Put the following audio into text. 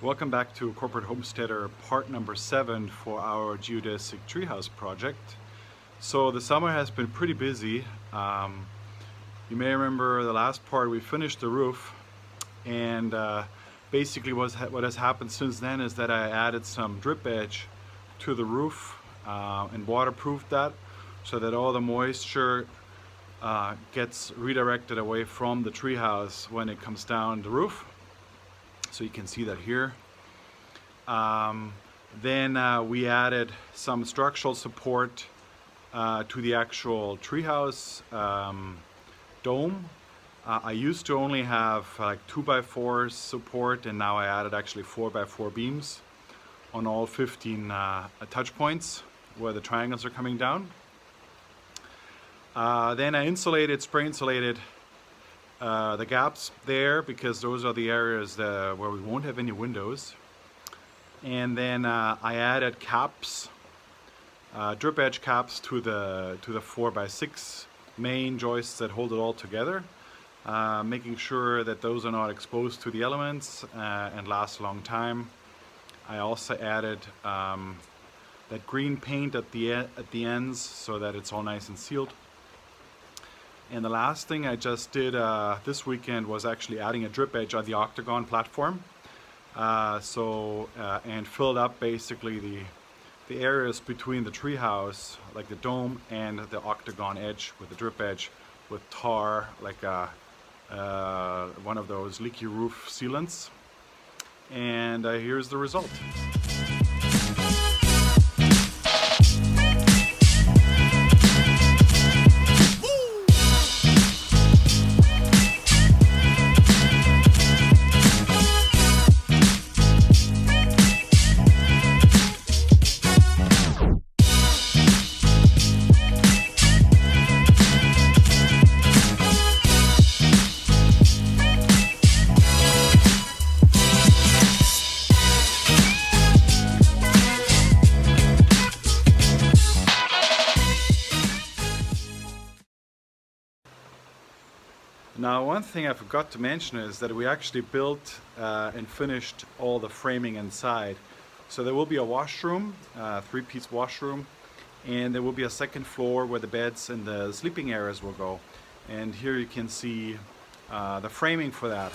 Welcome back to Corporate Homesteader part number seven for our geodesic treehouse project. So the summer has been pretty busy. Um, you may remember the last part we finished the roof and uh, basically what has happened since then is that I added some drip edge to the roof uh, and waterproofed that so that all the moisture uh, gets redirected away from the treehouse when it comes down the roof so you can see that here. Um, then uh, we added some structural support uh, to the actual treehouse um, dome. Uh, I used to only have like 2x4 support and now I added actually 4x4 beams on all 15 uh, touch points where the triangles are coming down. Uh, then I insulated, spray insulated uh, the gaps there because those are the areas where we won't have any windows. And then uh, I added caps, uh, drip edge caps to the to the 4x6 main joists that hold it all together, uh, making sure that those are not exposed to the elements uh, and last a long time. I also added um, that green paint at the, at the ends so that it's all nice and sealed. And the last thing I just did uh, this weekend was actually adding a drip edge on the octagon platform. Uh, so, uh, and filled up basically the, the areas between the treehouse, like the dome and the octagon edge with the drip edge with tar, like a, uh, one of those leaky roof sealants. And uh, here's the result. Now one thing I forgot to mention is that we actually built uh, and finished all the framing inside. So there will be a washroom, uh, three-piece washroom, and there will be a second floor where the beds and the sleeping areas will go. And here you can see uh, the framing for that.